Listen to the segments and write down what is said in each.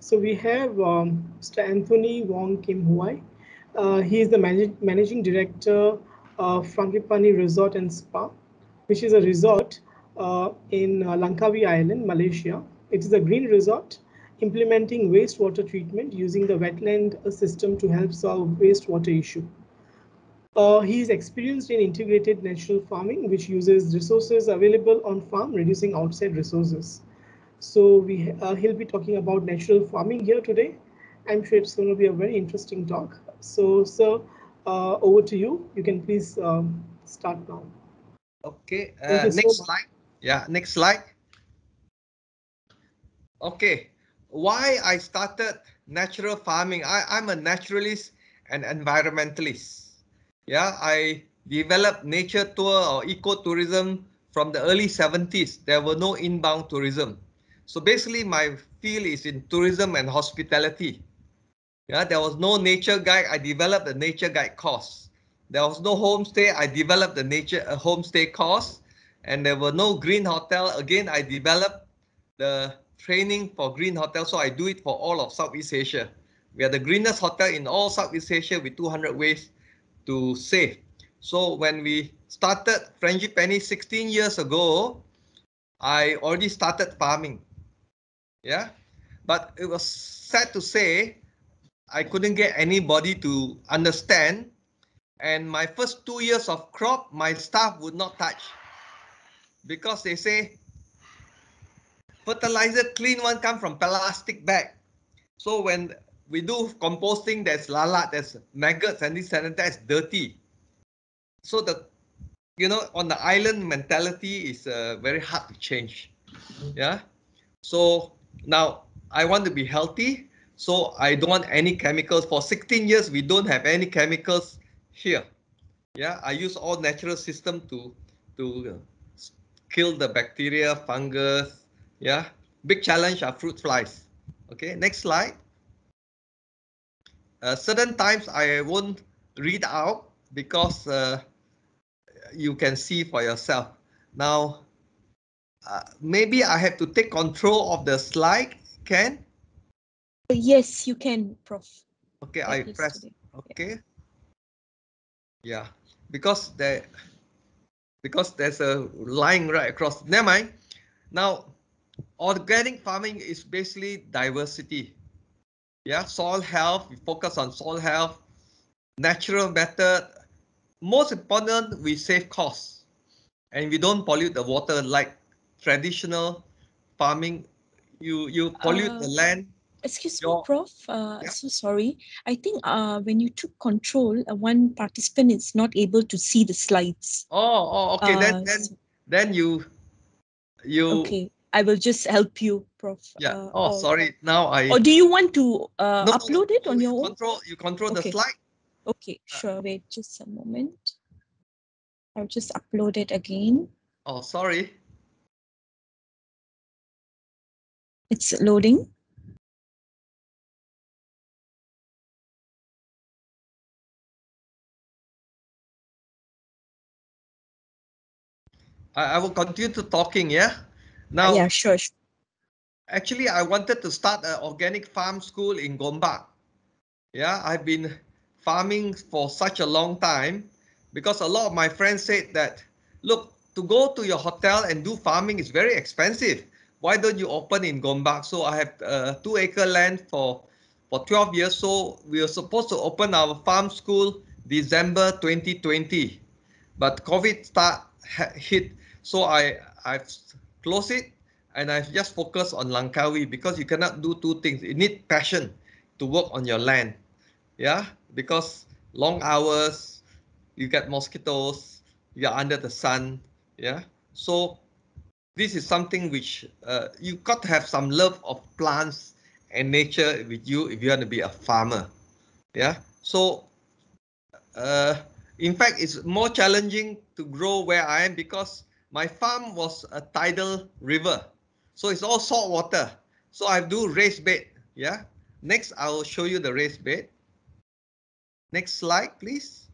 So we have um, Mr. Anthony Wong Kim Hooi. Uh, he is the managing director of Frangipani Resort and Spa, which is a resort uh, in uh, Langkawi Island, Malaysia. It is a green resort implementing wastewater treatment using the wetland system to help solve wastewater issue. Uh, he is experienced in integrated natural farming, which uses resources available on farm, reducing outside resources. So we uh, he'll be talking about natural farming here today. I'm sure it's going to be a very interesting talk. So, sir, uh, over to you. You can please um, start now. Okay, uh, next so slide. Yeah, next slide. Okay, why I started natural farming? I, I'm a naturalist and environmentalist. Yeah, I developed nature tour or ecotourism from the early 70s. There were no inbound tourism. So basically my field is in tourism and hospitality. Yeah, there was no nature guide. I developed the nature guide course. There was no homestay. I developed the nature uh, homestay course. And there were no green hotel. Again, I developed the training for green hotel. So I do it for all of Southeast Asia. We are the greenest hotel in all Southeast Asia with 200 ways to save. So when we started Frangipani 16 years ago, I already started farming. Yeah, but it was sad to say I couldn't get anybody to understand. And my first two years of crop, my staff would not touch because they say fertilizer clean one come from plastic bag. So when we do composting, there's lalat, there's maggots, and this and that's dirty. So the you know on the island mentality is uh, very hard to change. Yeah. So now I want to be healthy, so I don't want any chemicals. For 16 years, we don't have any chemicals here. Yeah, I use all natural system to to kill the bacteria, fungus. Yeah, big challenge are fruit flies. Okay, next slide. Uh, certain times I won't read out because uh, you can see for yourself. Now, uh, maybe I have to take control of the slide, can? Yes, you can, Prof. Okay, I press, okay. Yeah. yeah, because there, because there's a line right across, never mind. Now, organic farming is basically diversity. Yeah, soil health, we focus on soil health, natural method. Most important, we save costs and we don't pollute the water like traditional farming, you you pollute uh, the land. Excuse your, me, Prof. Uh, yeah. So sorry. I think uh, when you took control, uh, one participant is not able to see the slides. Oh, oh okay. then uh, then then you you. Okay. I will just help you, Prof. Yeah. Uh, oh, or, sorry. Now I. Or do you want to uh, no, upload no, it on your own? Control. You control okay. the slide. Okay. Sure. Wait just a moment. I'll just upload it again. Oh, sorry. It's loading. I, I will continue to talking, yeah? Uh, now, yeah, sure. Actually, I wanted to start an organic farm school in Gombak. Yeah, I've been farming for such a long time because a lot of my friends said that, look, to go to your hotel and do farming is very expensive why don't you open in Gombak? So I have uh, two acre land for for 12 years. So we were supposed to open our farm school December 2020, but COVID start hit. So I I've closed it and I've just focused on Langkawi because you cannot do two things. You need passion to work on your land. Yeah, because long hours, you get mosquitoes, you're under the sun. Yeah, so this is something which uh, you got to have some love of plants and nature with you if you want to be a farmer. Yeah. So, uh, in fact, it's more challenging to grow where I am because my farm was a tidal river. So it's all salt water. So I do raised bed. Yeah. Next, I will show you the raised bed. Next slide, please.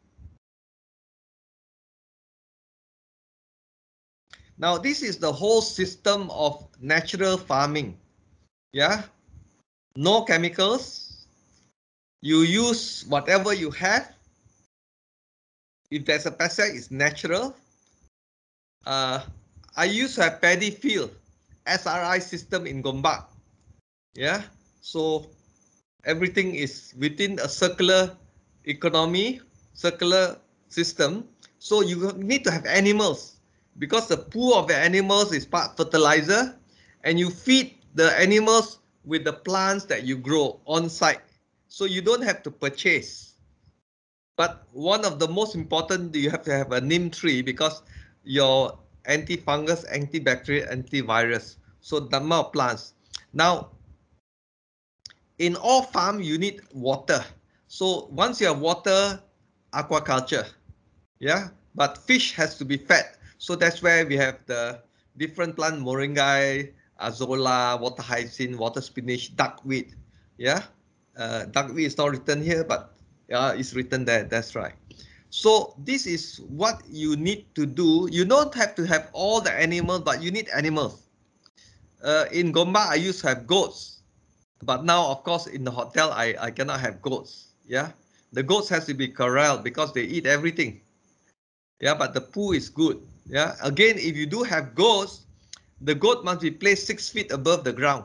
Now, this is the whole system of natural farming. Yeah. no chemicals. You use whatever you have. If there's a pesticide, it's natural. Uh, I used to have paddy field, SRI system in Gombak. Yeah, so everything is within a circular economy, circular system. So you need to have animals because the poo of the animals is part fertilizer and you feed the animals with the plants that you grow on site. So you don't have to purchase. But one of the most important, you have to have a neem tree because your anti-fungus, antibacterial, antivirus. So the amount of plants. Now, in all farm, you need water. So once you have water, aquaculture, yeah, but fish has to be fed. So that's where we have the different plant, moringa, azolla, water hyacinth, water spinach, duckweed, yeah. Uh, duckweed is not written here, but yeah, it's written there, that's right. So this is what you need to do. You don't have to have all the animals, but you need animals. Uh, in Gombak, I used to have goats, but now, of course, in the hotel, I, I cannot have goats. Yeah, the goats has to be corralled because they eat everything. Yeah, but the poo is good. Yeah, again, if you do have goats, the goat must be placed six feet above the ground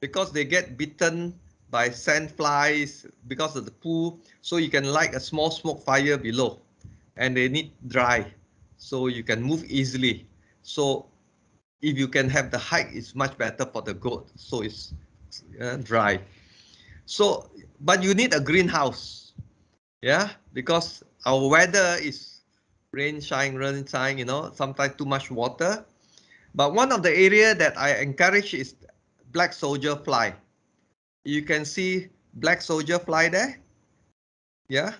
because they get bitten by sand flies because of the poo. So you can light a small smoke fire below and they need dry so you can move easily. So if you can have the height, it's much better for the goat. So it's uh, dry. So, but you need a greenhouse. Yeah, because our weather is rain, shine, rain, shine, you know, sometimes too much water. But one of the area that I encourage is black soldier fly. You can see black soldier fly there. Yeah,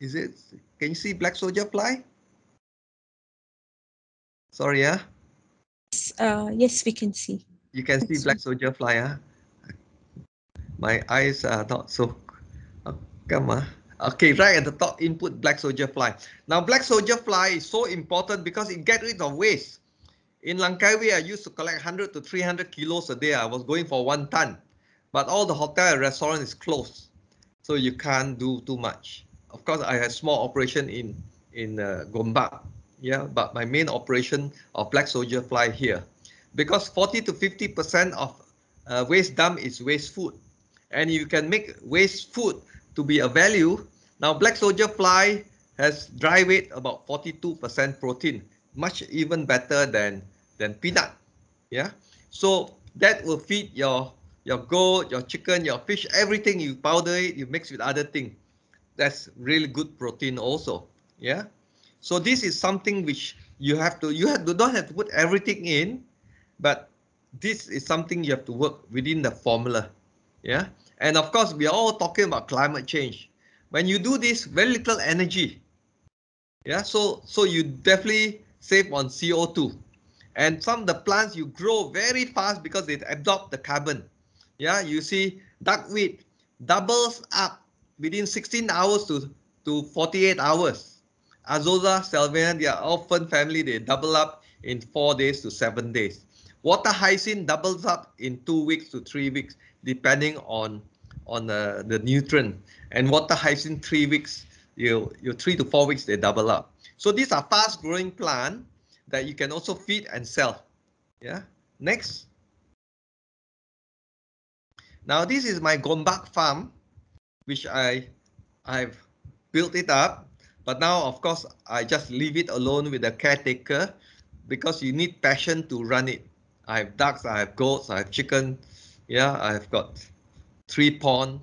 is it? Can you see black soldier fly? Sorry, yeah. Uh, yes, we can see. You can see black soldier fly, huh? My eyes are not so. Oh, come on. Okay, right at the top, input black soldier fly. Now, black soldier fly is so important because it gets rid of waste. In Langkawi, I used to collect 100 to 300 kilos a day. I was going for one ton, but all the hotel and restaurant is closed, so you can't do too much. Of course, I had small operation in in uh, Gombak, yeah, but my main operation of black soldier fly here, because 40 to 50 percent of uh, waste dump is waste food, and you can make waste food to be a value. Now, black soldier fly has dry weight about 42 percent protein, much even better than than peanut. Yeah. So that will feed your your goat, your chicken, your fish, everything you powder it, you mix with other thing. That's really good protein also. Yeah. So this is something which you have to you have to don't have to put everything in, but this is something you have to work within the formula. Yeah. And of course, we are all talking about climate change. When you do this, very little energy. Yeah. So so you definitely save on CO2. And some of the plants you grow very fast because they absorb the carbon. Yeah, you see duckweed doubles up within 16 hours to, to 48 hours. Azolla, salvinia, they are often family, they double up in four days to seven days. Water hyacinth doubles up in two weeks to three weeks, depending on on uh, the nutrient. And water hyacinth three weeks, you you three to four weeks they double up. So these are fast growing plant that you can also feed and sell. Yeah. Next. Now this is my Gombak farm, which I I've built it up, but now of course I just leave it alone with a caretaker because you need passion to run it. I have ducks, I have goats, I have chicken. Yeah, I've got three pond.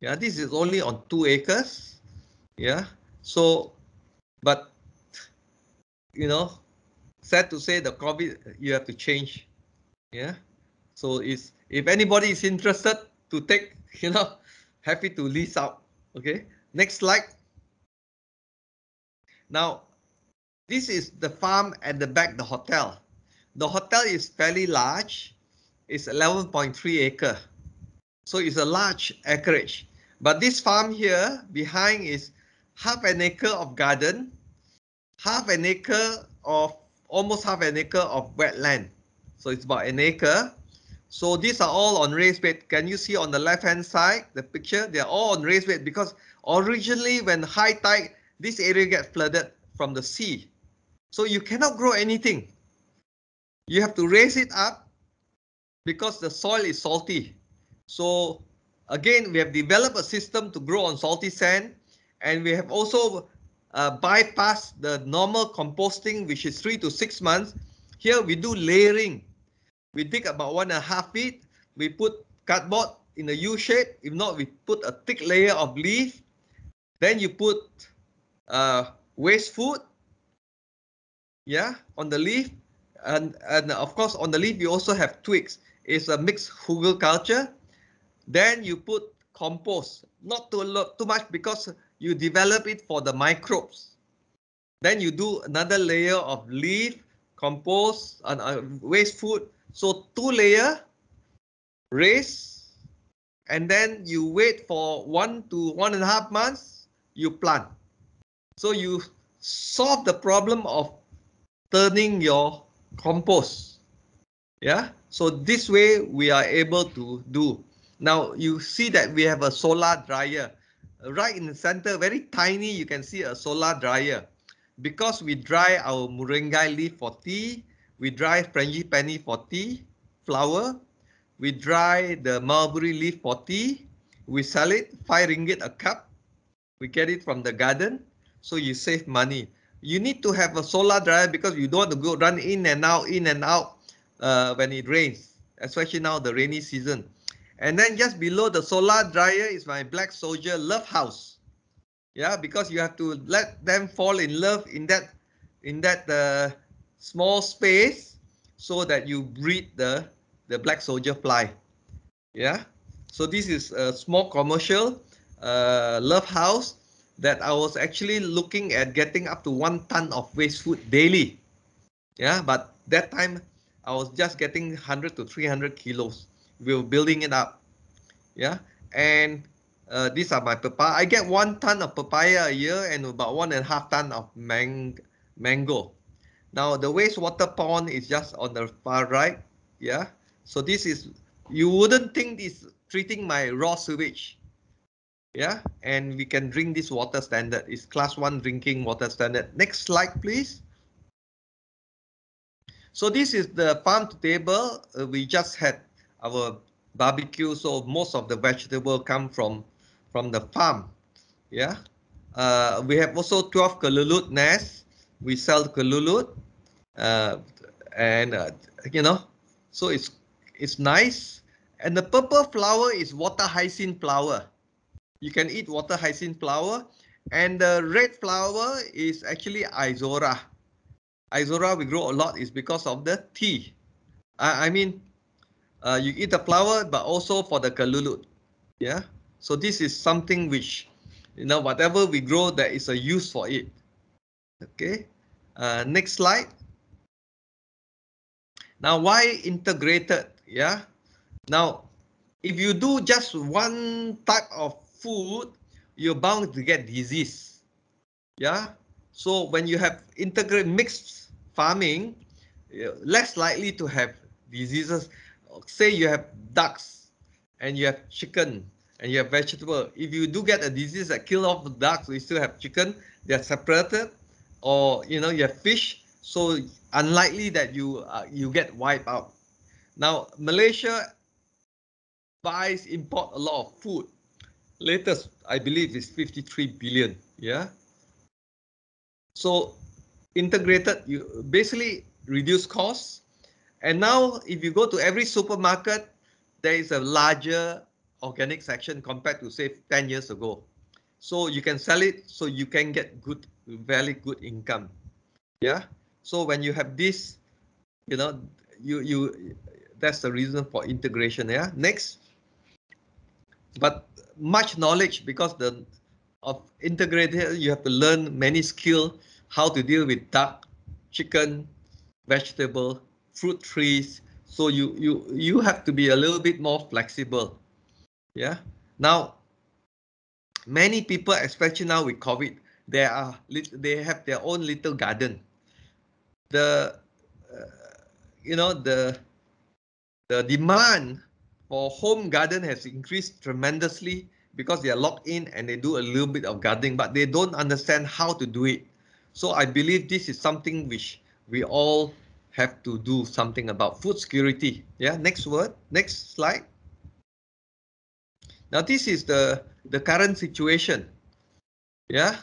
Yeah, this is only on two acres. Yeah, so, but you know, sad to say the COVID, you have to change. Yeah. So it's if anybody is interested to take, you know, happy to lease out. Okay. Next slide. Now, this is the farm at the back, the hotel. The hotel is fairly large. It's 11.3 acre. So it's a large acreage. But this farm here behind is half an acre of garden, half an acre of almost half an acre of wetland. So it's about an acre. So these are all on raised bed. Can you see on the left hand side, the picture? They're all on raised bed because originally when high tide, this area gets flooded from the sea. So you cannot grow anything. You have to raise it up because the soil is salty. So again, we have developed a system to grow on salty sand and we have also uh, bypassed the normal composting, which is three to six months. Here we do layering. We dig about one and a half feet. We put cardboard in a U shape. If not, we put a thick layer of leaf. Then you put uh, waste food, yeah, on the leaf. And, and of course, on the leaf, you also have twigs. It's a mixed hugelkultur. Then you put compost, not too, too much because you develop it for the microbes. Then you do another layer of leaf, compost, and uh, waste food. So two layer, raise, and then you wait for one to one and a half months, you plant. So you solve the problem of turning your compost. Yeah, so this way we are able to do. Now you see that we have a solar dryer right in the center, very tiny, you can see a solar dryer. Because we dry our moringa leaf for tea, we dry frangipani for tea, flower, we dry the mulberry leaf for tea, we sell it, 5 ringgit a cup, we get it from the garden, so you save money. You need to have a solar dryer because you don't want to go run in and out, in and out uh, when it rains, especially now the rainy season. And then just below the solar dryer is my black soldier love house. Yeah, because you have to let them fall in love in that in that uh, small space so that you breed the the black soldier fly. Yeah, so this is a small commercial uh, love house that I was actually looking at getting up to one ton of waste food daily. Yeah, but that time I was just getting 100 to 300 kilos were building it up. Yeah, and uh, these are my papaya. I get one ton of papaya a year and about one and a half ton of mang mango. Now the wastewater pond is just on the far right. Yeah, so this is you wouldn't think this treating my raw sewage. Yeah, and we can drink this water standard. It's class one drinking water standard. Next slide, please. So this is the farm to table. Uh, we just had our barbecue, so most of the vegetable come from from the farm. Yeah. Uh, we have also 12 kelulut nests. We sell kelulut, uh, and uh, you know, so it's it's nice. And the purple flower is water hyacinth flower. You can eat water hyacinth flower, and the red flower is actually Ixora. Ixora we grow a lot is because of the tea. I, I mean, uh, you eat the flower, but also for the kelulut. Yeah. So this is something which, you know, whatever we grow, there is a use for it. Okay. Uh, next slide. Now, why integrated? Yeah. Now, if you do just one type of food, you're bound to get disease. Yeah. So when you have integrated mixed farming, less likely to have diseases say you have ducks and you have chicken and you have vegetable. If you do get a disease that kill off the ducks, we still have chicken. They're separated, or you know you have fish. So unlikely that you uh, you get wiped out. Now Malaysia buys import a lot of food. Latest, I believe, is 53 billion. Yeah. So integrated, you basically reduce costs and now if you go to every supermarket, there is a larger organic section compared to say 10 years ago. So you can sell it so you can get good, very good income. Yeah. So when you have this, you know, you you that's the reason for integration. Yeah. Next. But much knowledge because the of integrated you have to learn many skill how to deal with duck, chicken, vegetable, fruit trees. So you you you have to be a little bit more flexible. Yeah. Now, many people, especially now with COVID, they are they have their own little garden. The uh, you know the the demand for home garden has increased tremendously because they are locked in and they do a little bit of gardening, but they don't understand how to do it. So I believe this is something which we all have to do something about food security. Yeah, next word, next slide. Now this is the, the current situation. Yeah.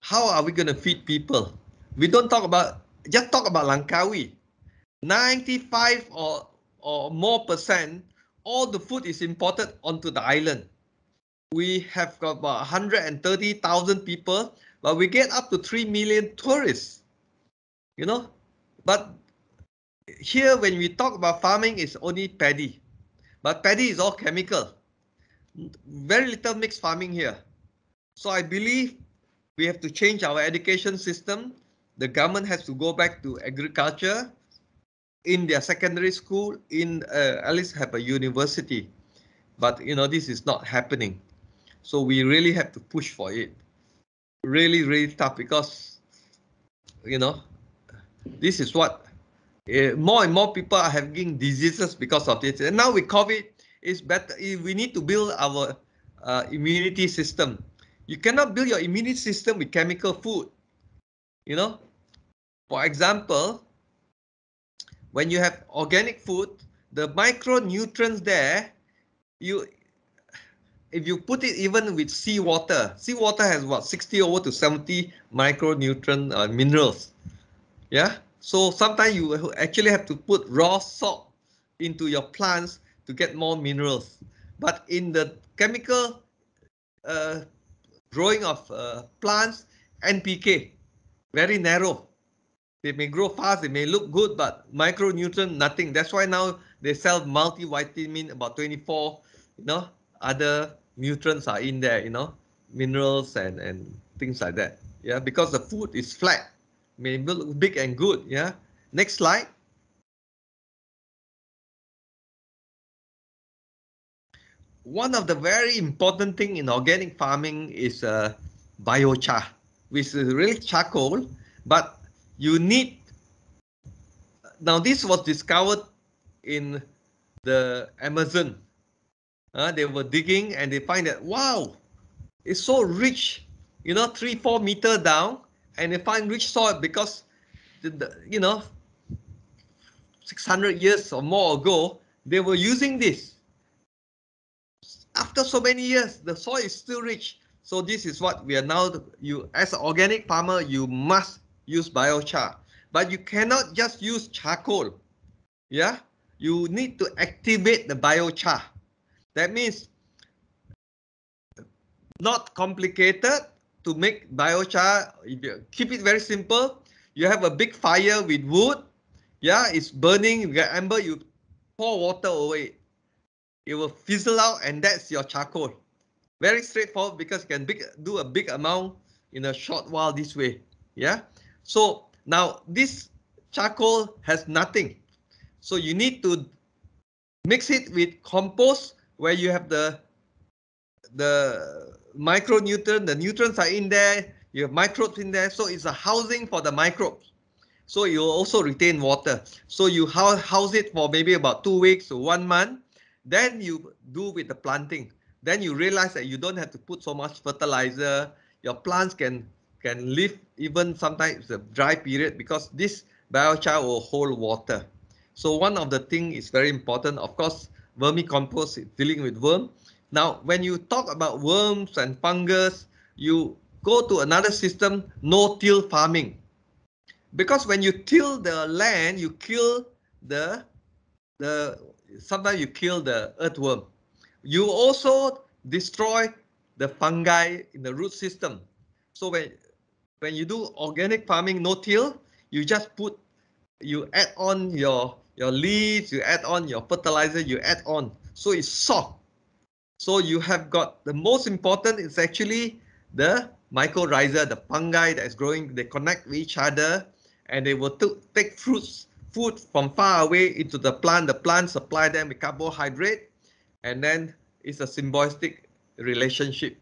How are we going to feed people? We don't talk about, just talk about Langkawi. 95 or, or more percent, all the food is imported onto the island. We have got about 130,000 people, but we get up to 3 million tourists. You know, but here when we talk about farming, it's only paddy. But paddy is all chemical. Very little mixed farming here. So I believe we have to change our education system. The government has to go back to agriculture in their secondary school, in uh, at least have a university. But you know, this is not happening. So we really have to push for it. Really, really tough because you know, this is what uh, more and more people are having diseases because of this. And now with COVID, it's better. We need to build our uh, immunity system. You cannot build your immunity system with chemical food. You know, for example, when you have organic food, the micronutrients there, you if you put it even with seawater, seawater has what 60 over to 70 micronutrient uh, minerals. Yeah, so sometimes you actually have to put raw salt into your plants to get more minerals. But in the chemical uh, growing of uh, plants, NPK, very narrow. They may grow fast, they may look good, but micronutrient, nothing. That's why now they sell multivitamin, about 24, you know, other nutrients are in there, you know, minerals and, and things like that. Yeah, because the food is flat, may look big and good. Yeah. Next slide. One of the very important thing in organic farming is uh, biochar, which is really charcoal, but you need now this was discovered in the Amazon. Uh, they were digging and they find that wow, it's so rich, you know, three four meter down, and they find rich soil because, the, the, you know, 600 years or more ago they were using this. After so many years, the soil is still rich. So this is what we are now. You as an organic farmer, you must use biochar. But you cannot just use charcoal. Yeah, you need to activate the biochar. That means not complicated to make biochar. Keep it very simple, you have a big fire with wood. Yeah, it's burning. You get amber, you pour water over it. It will fizzle out and that's your charcoal. Very straightforward because you can big, do a big amount in a short while this way. Yeah. So now this charcoal has nothing. So you need to mix it with compost where you have the the micronutrient, the nutrients are in there, you have microbes in there, so it's a housing for the microbes. So you also retain water. So you house it for maybe about two weeks or one month. Then you do with the planting. Then you realize that you don't have to put so much fertilizer. Your plants can can live even sometimes a dry period because this biochar will hold water. So one of the thing is very important. Of course, vermicompost is dealing with worm. Now, when you talk about worms and fungus, you go to another system, no-till farming. Because when you till the land, you kill the, the sometimes you kill the earthworm. You also destroy the fungi in the root system. So when when you do organic farming no-till, you just put, you add on your, your leaves, you add on your fertilizer, you add on. So it's soft. So you have got the most important is actually the mycorrhiza, the fungi that's growing, they connect with each other and they will take fruits, food from far away into the plant. The plant supply them with carbohydrate and then it's a symbiotic relationship.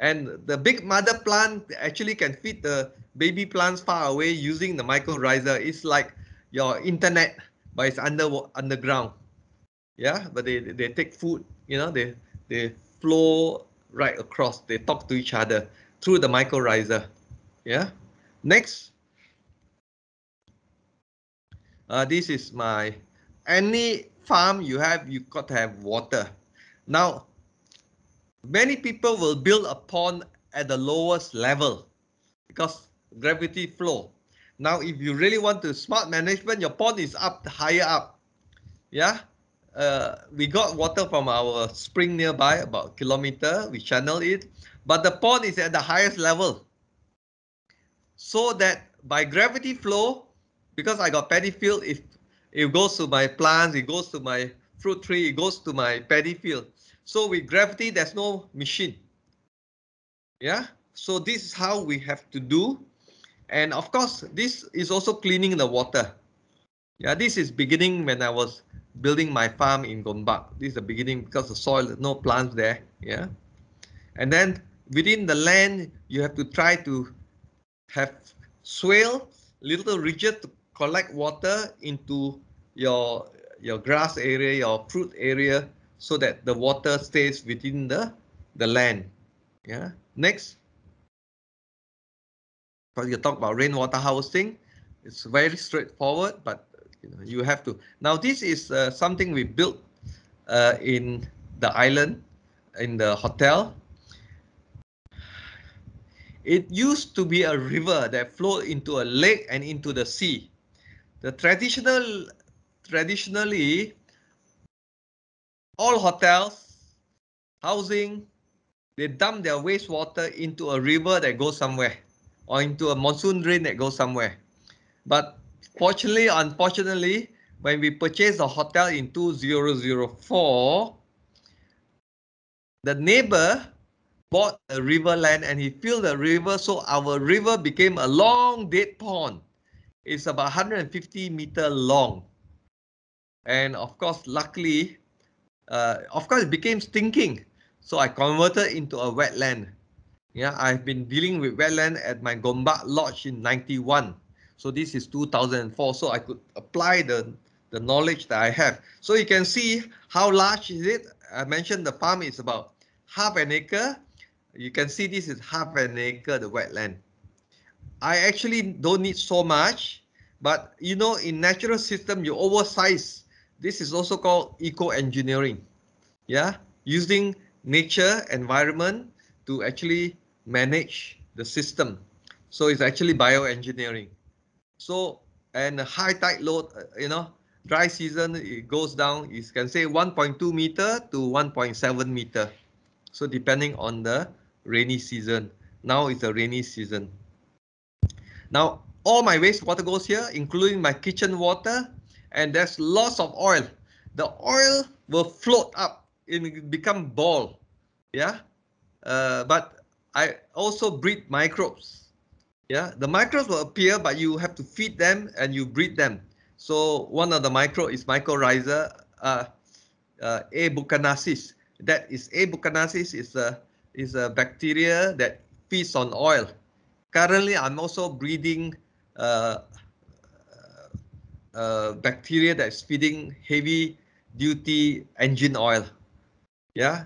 And the big mother plant actually can feed the baby plants far away using the mycorrhiza. It's like your internet. but it's under underground. Yeah, but they they take food. You know, they they flow right across. They talk to each other through the mycorrhiza. Yeah. Next. Uh, this is my any farm you have, you got to have water. Now, many people will build a pond at the lowest level because gravity flow. Now, if you really want to smart management, your pond is up higher up. Yeah, uh, we got water from our spring nearby, about a kilometer. We channel it, but the pond is at the highest level. So that by gravity flow, because I got paddy field, if it goes to my plants, it goes to my fruit tree, it goes to my paddy field. So with gravity, there's no machine. Yeah, so this is how we have to do. And of course, this is also cleaning the water. Yeah, this is beginning when I was building my farm in Gombak. This is the beginning because the soil, no plants there. Yeah. And then within the land, you have to try to have swale, little ridges to collect water into your your grass area, your fruit area, so that the water stays within the the land. Yeah. Next. Because you talk about rainwater harvesting, it's very straightforward, but you, know, you have to. Now this is uh, something we built uh, in the island, in the hotel. It used to be a river that flowed into a lake and into the sea. The traditional traditionally, all hotels, housing, they dump their wastewater into a river that goes somewhere or into a monsoon drain that goes somewhere. But fortunately, unfortunately, when we purchased a hotel in 2004, the neighbor bought a river land and he filled the river so our river became a long dead pond. It's about 150 meter long and of course, luckily, uh, of course, it became stinking. So I converted into a wetland. Yeah, I've been dealing with wetland at my Gombak Lodge in 91. So this is 2004. So I could apply the, the knowledge that I have. So you can see how large is it. I mentioned the farm is about half an acre. You can see this is half an acre, the wetland. I actually don't need so much, but you know, in natural system, you oversize this is also called eco-engineering. Yeah, using nature environment to actually manage the system. So it's actually bioengineering. So and high tide load, uh, you know, dry season it goes down. You can say 1.2 meter to 1.7 meter. So depending on the rainy season. Now it's a rainy season. Now all my wastewater goes here, including my kitchen water, and there's lots of oil, the oil will float up and become ball. Yeah. Uh, but I also breed microbes. Yeah. The microbes will appear, but you have to feed them and you breed them. So one of the micro is mycorrhiza uh, uh, A. That is A. bucanasis is a is a bacteria that feeds on oil. Currently, I'm also breeding uh, uh, bacteria that's feeding heavy duty engine oil. Yeah,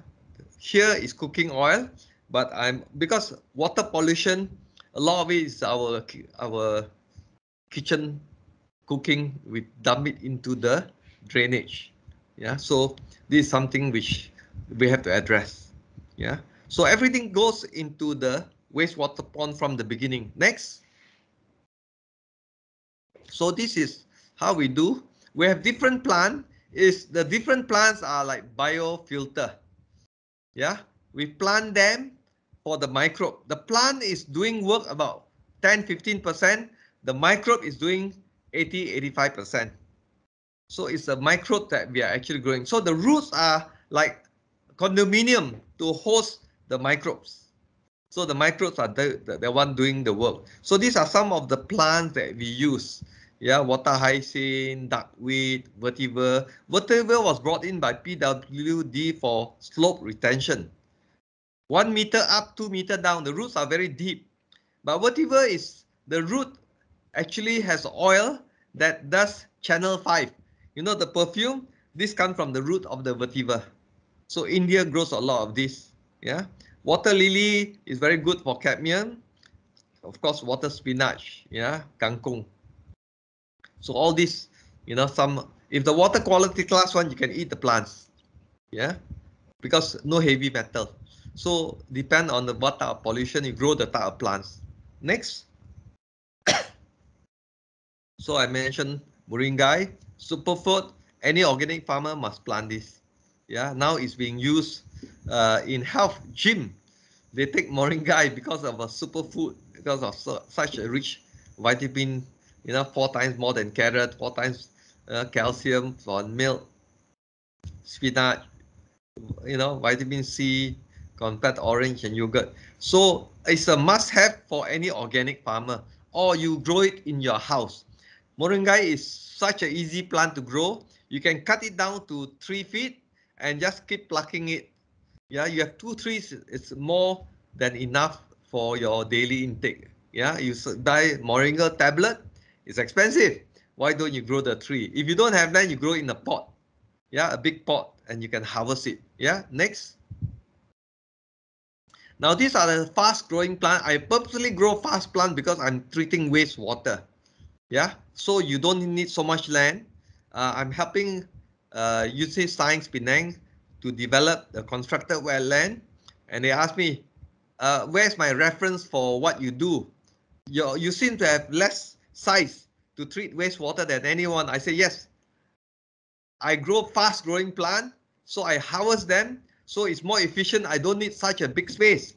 here is cooking oil, but I'm because water pollution, a lot of it is our our kitchen cooking. We dump it into the drainage. Yeah, so this is something which we have to address. Yeah, so everything goes into the wastewater pond from the beginning. Next. So this is how we do, we have different plant. Is the different plants are like biofilter. Yeah, we plant them for the microbe. The plant is doing work about 10, 15%. The microbe is doing 80, 85%. So it's a microbe that we are actually growing. So the roots are like condominium to host the microbes. So the microbes are the, the, the one doing the work. So these are some of the plants that we use yeah, water hyacinth, duckweed, vetiver. Vetiver was brought in by PWD for slope retention. One meter up, two meter down, the roots are very deep. But vetiver is, the root actually has oil that does Chanel 5. You know the perfume, this comes from the root of the vetiver. So India grows a lot of this. Yeah. Water lily is very good for cadmium. Of course, water spinach, yeah, kangkung. So all this, you know, some if the water quality class one, you can eat the plants. Yeah. Because no heavy metal. So depend on the what type of pollution you grow the type of plants. Next. so I mentioned moringa, superfood. Any organic farmer must plant this. Yeah, now it's being used uh, in health gym. They take moringa because of a superfood, because of such a rich vitamin, you know, four times more than carrot, four times uh, calcium from milk, spinach, you know, vitamin C, compared to orange and yogurt. So it's a must-have for any organic farmer, or you grow it in your house. Moringa is such an easy plant to grow. You can cut it down to three feet and just keep plucking it. Yeah, you have two trees, it's more than enough for your daily intake. Yeah, you buy moringa tablet, it's expensive. Why don't you grow the tree? If you don't have land, you grow in a pot. Yeah, a big pot, and you can harvest it. Yeah, next. Now these are the fast growing plant. I purposely grow fast plant because I'm treating wastewater. Yeah, so you don't need so much land. Uh, I'm helping uh, UC Science Penang to develop the constructed wetland. And they asked me, uh, where's my reference for what you do? You, you seem to have less size to treat wastewater than anyone. I say, yes, I grow fast growing plant. So I harvest them so it's more efficient. I don't need such a big space.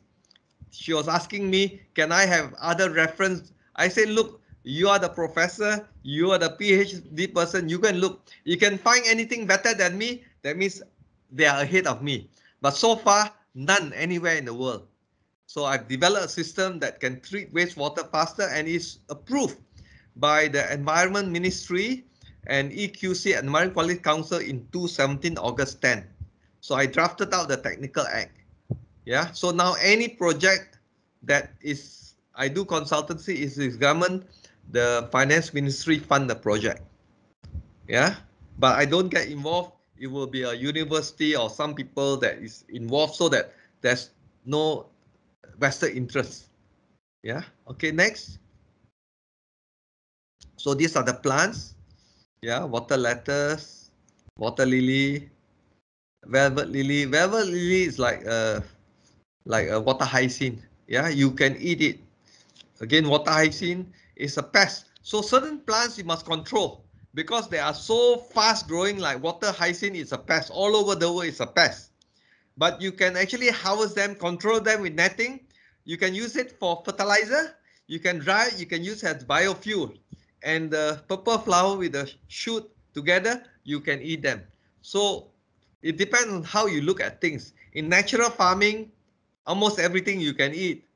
She was asking me, can I have other reference? I said, look, you are the professor, you are the PhD person, you can look, you can find anything better than me, that means they are ahead of me. But so far, none anywhere in the world. So I've developed a system that can treat wastewater faster and is approved by the Environment Ministry and EQC, Environment Quality Council in 2017, August 10. So I drafted out the technical act. Yeah. So now any project that is I do consultancy is this government, the finance ministry fund the project. Yeah. But I don't get involved. It will be a university or some people that is involved so that there's no vested interest. Yeah. Okay. Next. So these are the plants. Yeah. Water lettuce, water lily, velvet lily. Velvet lily is like a like a water hyacinth. Yeah, you can eat it. Again, water hyacinth is a pest. So certain plants you must control because they are so fast growing like water hyacinth is a pest. All over the world it's a pest. But you can actually harvest them, control them with netting. You can use it for fertilizer. You can dry it, you can use it as biofuel. And the purple flower with the shoot together, you can eat them. So it depends on how you look at things. In natural farming, almost everything you can eat.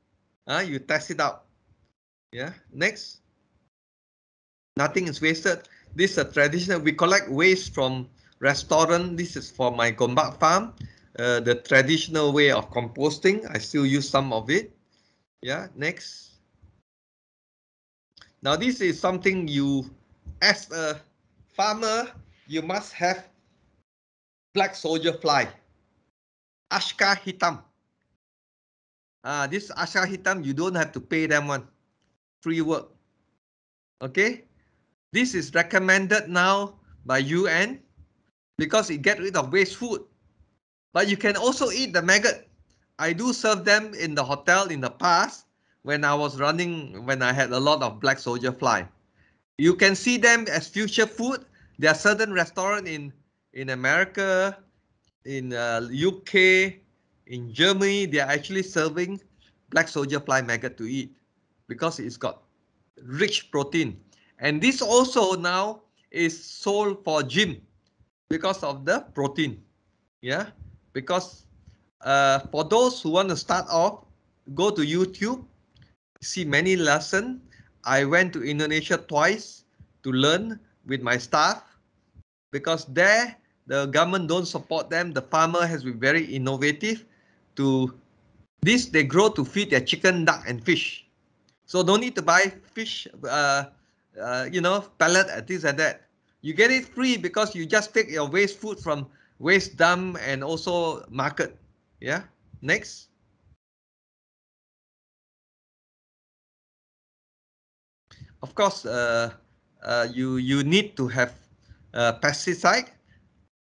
Uh, you test it out. Yeah. Next. Nothing is wasted. This is a traditional. We collect waste from restaurant. This is for my Gombak farm. Uh, the traditional way of composting. I still use some of it. Yeah. Next. Now this is something you, as a farmer, you must have black soldier fly. Askar hitam. Uh, this Askar hitam, you don't have to pay them one. Free work. Okay. This is recommended now by UN because it get rid of waste food. But you can also eat the maggot. I do serve them in the hotel in the past when I was running, when I had a lot of black soldier fly. You can see them as future food. There are certain restaurants in in America, in uh, UK, in Germany, they are actually serving black soldier fly maggot to eat because it's got rich protein. And this also now is sold for gym because of the protein. Yeah, because uh, for those who want to start off, go to YouTube, see many lessons. I went to Indonesia twice to learn with my staff because there the government don't support them. The farmer has been very innovative to this. They grow to feed their chicken, duck, and fish. So don't need to buy fish, uh, uh, you know, pellet and things like that. You get it free because you just take your waste food from waste dump and also market. Yeah. Next. Of course, uh, uh, you you need to have uh, pesticide,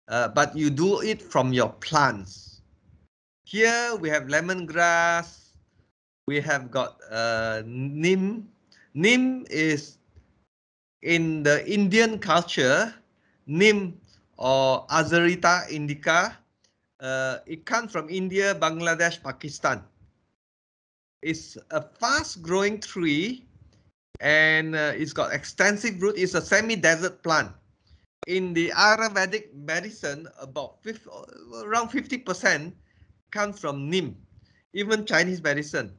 uh, but you do it from your plants. Here we have lemongrass. We have got uh, neem. Neem is in the Indian culture. Neem or Azadirachta indica. Uh, it comes from India, Bangladesh, Pakistan. It's a fast-growing tree and uh, it's got extensive root. It's a semi-desert plant. In the Ayurvedic medicine, about 50, around 50% comes from Neem, even Chinese medicine.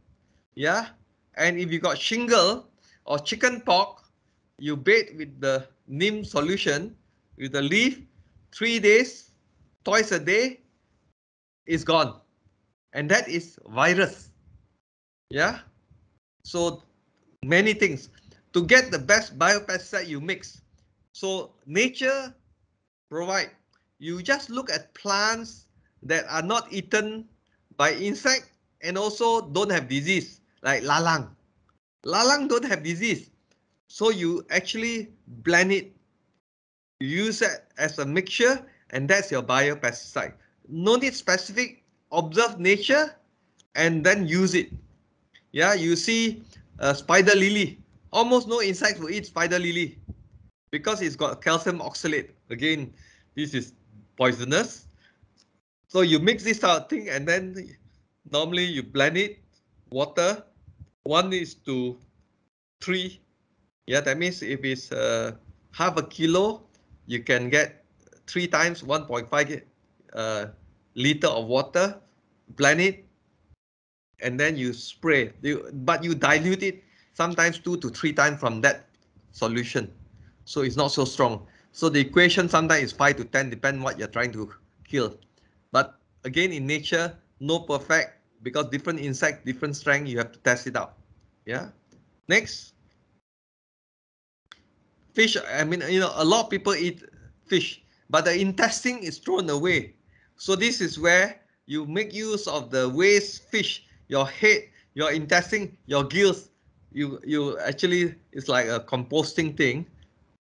Yeah, and if you got shingle or chicken pox, you bathe with the Neem solution with the leaf, three days, twice a day, is gone. And that is virus. Yeah. So many things. To get the best biopesticide you mix. So nature provide. You just look at plants that are not eaten by insect and also don't have disease like lalang. Lalang don't have disease. So you actually blend it. You use it as a mixture and that's your biopesticide. No need specific, observe nature and then use it. Yeah, you see spider lily. Almost no insects will eat spider lily because it's got calcium oxalate. Again, this is poisonous. So you mix this out thing and then normally you blend it, water, one is to three. Yeah, that means if it's uh, half a kilo, you can get three times 1.5 uh, liter of water, blend it, and then you spray. You, but you dilute it sometimes two to three times from that solution. So it's not so strong. So the equation sometimes is 5 to 10, depend what you're trying to kill. But again, in nature, no perfect because different insect, different strength, you have to test it out. Yeah. Next. Fish, I mean, you know, a lot of people eat fish, but the intestine is thrown away. So this is where you make use of the waste fish your head, your intestine, your gills, you you actually it's like a composting thing.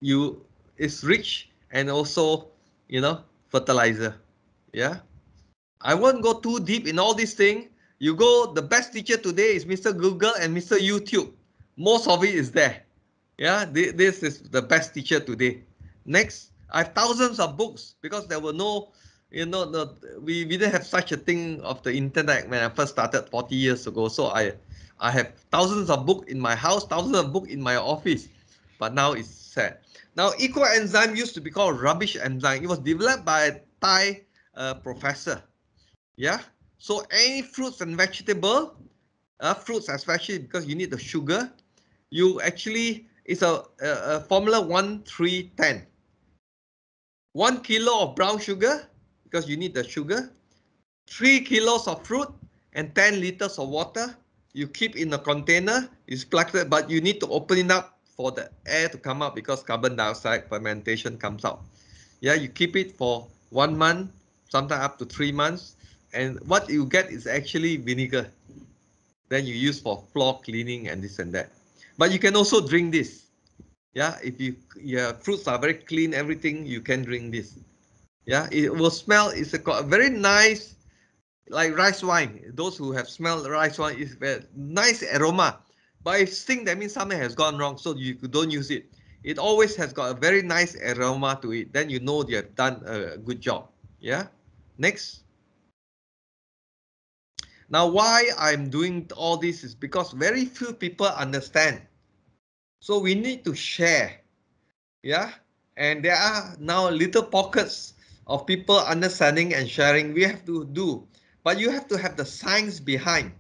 You it's rich and also you know fertilizer. Yeah. I won't go too deep in all these things. You go, the best teacher today is Mr. Google and Mr. YouTube. Most of it is there. Yeah, this is the best teacher today. Next, I have thousands of books because there were no you know, the, we, we didn't have such a thing of the internet when I first started 40 years ago. So I, I have thousands of books in my house, thousands of books in my office, but now it's sad. Now, eco enzyme used to be called rubbish enzyme. It was developed by a Thai uh, professor. Yeah. So any fruits and vegetable, uh, fruits especially because you need the sugar, you actually it's a, a, a formula one three ten. One kilo of brown sugar because you need the sugar, 3 kilos of fruit, and 10 liters of water. You keep in a container, it's plugged, but you need to open it up for the air to come out because carbon dioxide fermentation comes out. Yeah, you keep it for one month, sometimes up to three months, and what you get is actually vinegar. Then you use for floor cleaning and this and that. But you can also drink this. Yeah, if you your fruits are very clean, everything you can drink this. Yeah, it will smell. It's a, very nice, like rice wine. Those who have smelled rice wine is very nice aroma. But if stink, that means something has gone wrong. So you don't use it. It always has got a very nice aroma to it. Then you know you have done a good job. Yeah. Next. Now, why I'm doing all this is because very few people understand. So we need to share. Yeah. And there are now little pockets of people understanding and sharing we have to do but you have to have the science behind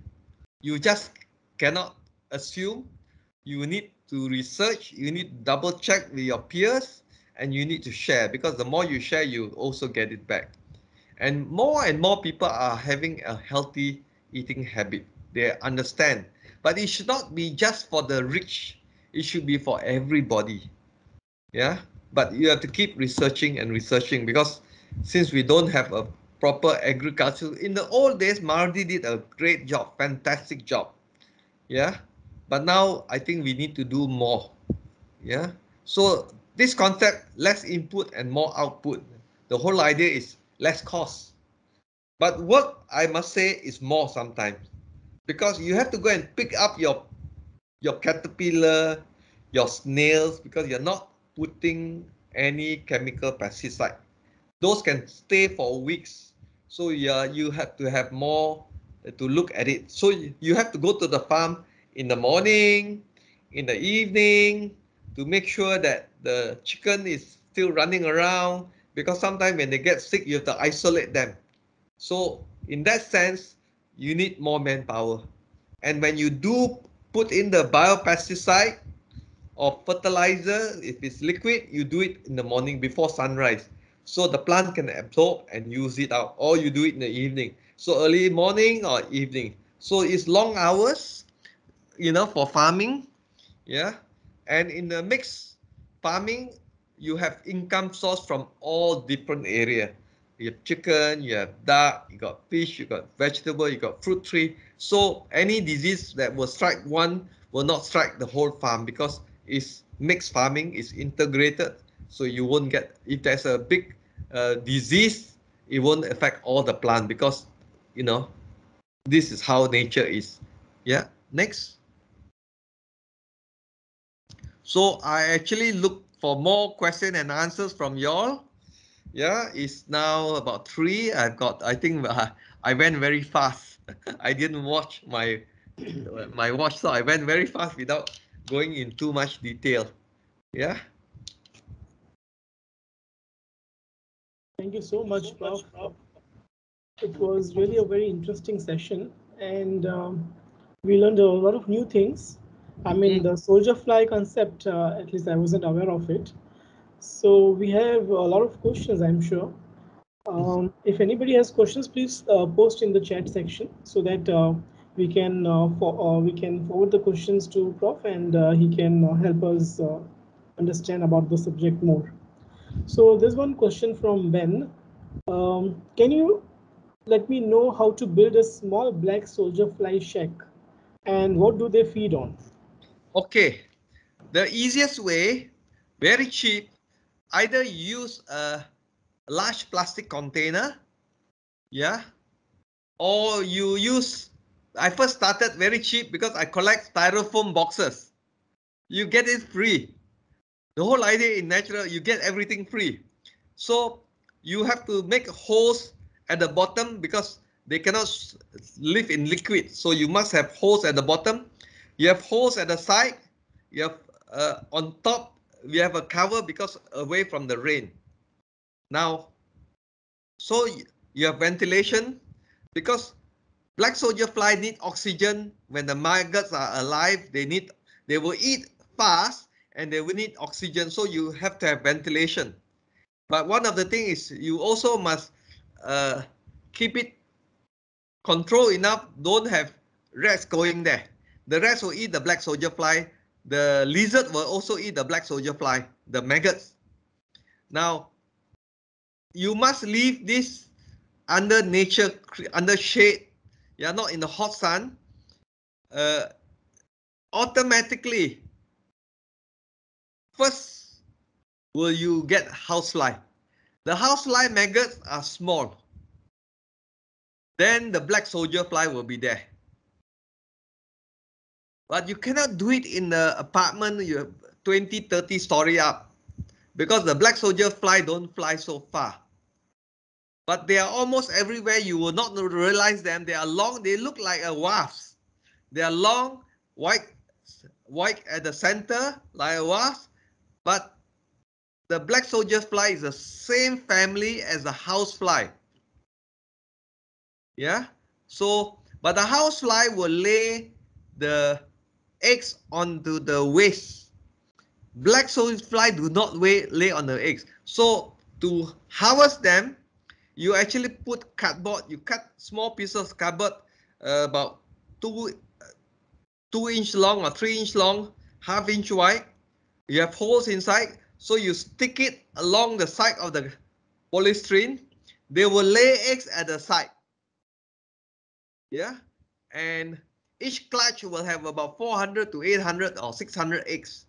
you just cannot assume you need to research you need to double check with your peers and you need to share because the more you share you also get it back. And more and more people are having a healthy eating habit. They understand. But it should not be just for the rich. It should be for everybody. Yeah? But you have to keep researching and researching because since we don't have a proper agriculture in the old days MARDI did a great job fantastic job. Yeah but now I think we need to do more. Yeah? So this concept less input and more output. The whole idea is less cost. But what I must say is more sometimes. Because you have to go and pick up your your caterpillar your snails because you're not putting any chemical pesticide. Those can stay for weeks. So yeah you have to have more to look at it. So you have to go to the farm in the morning in the evening to make sure that the chicken is still running around because sometimes when they get sick you have to isolate them. So in that sense you need more manpower. And when you do put in the biopesticide or fertilizer if it's liquid you do it in the morning before sunrise. So the plant can absorb and use it out or you do it in the evening. So early morning or evening. So it's long hours you know for farming yeah? And in the mixed farming you have income source from all different area. You have chicken you have duck you got fish you got vegetable you got fruit tree. So any disease that will strike one will not strike the whole farm because it's mixed farming is integrated. So you won't get if there's a big uh, disease, it won't affect all the plant because, you know, this is how nature is. Yeah, next. So I actually look for more question and answers from y'all. Yeah, it's now about three. I've got, I think uh, I went very fast. I didn't watch my my watch, so I went very fast without going in too much detail. Yeah. Thank you so much, Prof. It was really a very interesting session and um, we learned a lot of new things. I mean, mm. the soldier fly concept, uh, at least I wasn't aware of it. So we have a lot of questions, I'm sure. Um, if anybody has questions, please uh, post in the chat section so that uh, we can uh, for, uh, we can forward the questions to Prof and uh, he can help us understand about the subject more. So there's one question from Ben. Um, can you let me know how to build a small black soldier fly shack and what do they feed on? Okay, the easiest way, very cheap, either use a large plastic container, yeah, or you use, I first started very cheap because I collect styrofoam boxes. You get it free. The whole idea in natural, you get everything free. So you have to make holes at the bottom because they cannot live in liquid. So you must have holes at the bottom. You have holes at the side. You have uh, on top, we have a cover because away from the rain. Now, so you have ventilation because black soldier fly need oxygen when the maggots are alive. They need, they will eat fast and they will need oxygen, so you have to have ventilation. But one of the things is you also must uh, keep it control enough, don't have rats going there. The rats will eat the black soldier fly. The lizard will also eat the black soldier fly, the maggots. Now, you must leave this under nature, under shade, You are not in the hot sun. Uh, automatically, First, will you get housefly? The housefly maggots are small. Then the black soldier fly will be there. But you cannot do it in the apartment you have 20, 30 story up because the black soldier fly don't fly so far. But they are almost everywhere. You will not realize them. They are long. They look like a wasp. They are long, white, white at the center, like a wasp, but the black soldier fly is the same family as the house fly. Yeah. So, but the house fly will lay the eggs onto the waste. Black soldier fly do not lay, lay on the eggs. So to harvest them, you actually put cardboard. You cut small pieces of cardboard uh, about two two inch long or three inch long, half inch wide, you have holes inside. So you stick it along the side of the polystyrene. They will lay eggs at the side. Yeah. And each clutch will have about 400 to 800 or 600 eggs.